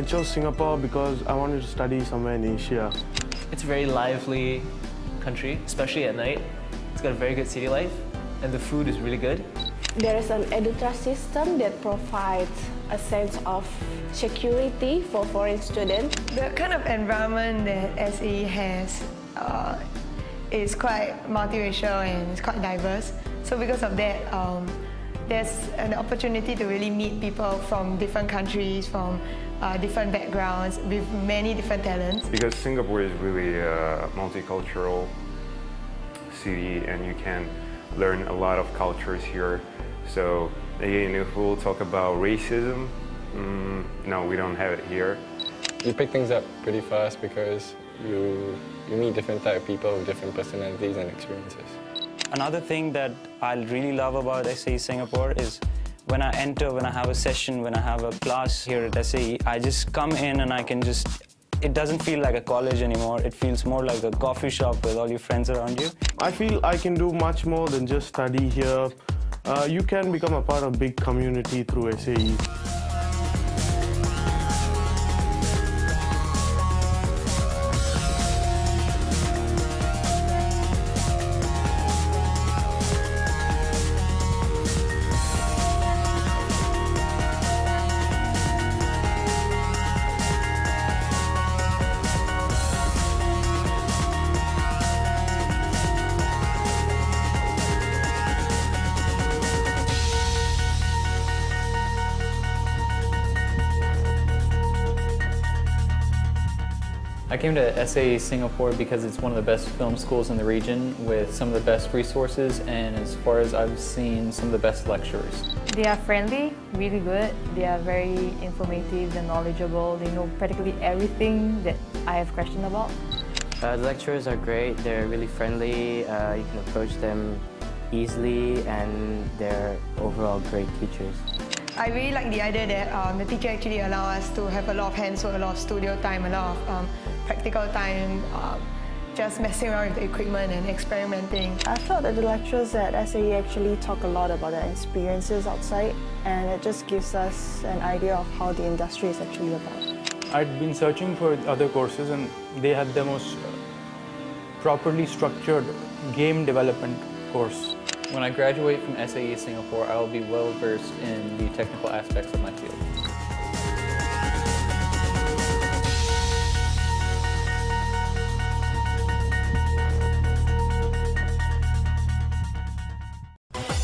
I chose Singapore because I wanted to study somewhere in Asia. It's a very lively country, especially at night. It's got a very good city life, and the food is really good. There is an EduTrust system that provides a sense of security for foreign students. The kind of environment that SAE has uh, is quite multiracial and it's quite diverse. So because of that, um, there's an opportunity to really meet people from different countries, from uh, different backgrounds, with many different talents. Because Singapore is really a multicultural city and you can learn a lot of cultures here. So again, if we'll talk about racism, mm, no, we don't have it here. You pick things up pretty fast because you, you meet different type of people with different personalities and experiences. Another thing that I really love about SAE Singapore is when I enter, when I have a session, when I have a class here at SAE, I just come in and I can just, it doesn't feel like a college anymore. It feels more like a coffee shop with all your friends around you. I feel I can do much more than just study here. Uh, you can become a part of big community through SAE. I came to SAE Singapore because it's one of the best film schools in the region with some of the best resources and as far as I've seen, some of the best lecturers. They are friendly, really good. They are very informative and knowledgeable. They know practically everything that I have questioned about. Uh, the lecturers are great. They're really friendly. Uh, you can approach them easily and they're overall great teachers. I really like the idea that um, the teacher actually allow us to have a lot of hands-on, a lot of studio time, a lot of um, practical time, um, just messing around with the equipment and experimenting. I felt that the lecturers at SAE actually talk a lot about their experiences outside and it just gives us an idea of how the industry is actually about. I'd been searching for other courses and they had the most properly structured game development course. When I graduate from SAE Singapore, I will be well versed in the technical aspects of my field.